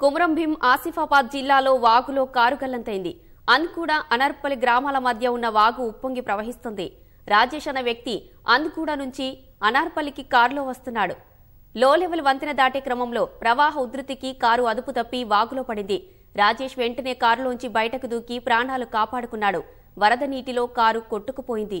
కుమరంభీం ఆసిఫాబాద్ జిల్లాలో వాగులో కారు గల్లంతైంది. అంద్కూడ అనర్పల్లి గ్రామాల మధ్య ఉన్న వాగు ఉప్పొంగి ప్రవహిస్తుంది. రాజేష్ అన్న వ్యక్తి అంద్కూడ నుంచి అనార్పల్లికి కారులో వస్తున్నాడు. లో లెవెల్ వంతెన దాటే క్రమంలో ప్రవాహ ఉధృతికి కారు అదుపు తప్పి వాగులో పడింది. రాజేష్ వెంటనే కారులోంచి బయటకు దూకి ప్రాణాలు కాపాడుకున్నాడు. వరద నీటిలో కారు కొట్టుకుపోయింది.